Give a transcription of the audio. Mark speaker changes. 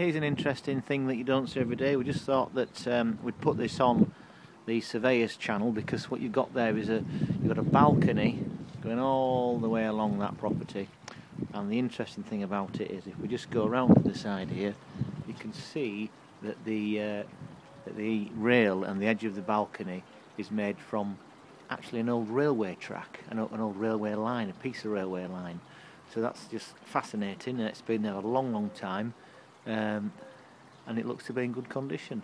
Speaker 1: Here's an interesting thing that you don't see every day. We just thought that um, we'd put this on the surveyor's channel because what you've got there is a you've got a balcony going all the way along that property. And the interesting thing about it is if we just go around to the side here, you can see that the uh, that the rail and the edge of the balcony is made from actually an old railway track, an, an old railway line, a piece of railway line. So that's just fascinating, and it's been there a long, long time, um, and it looks to be in good condition.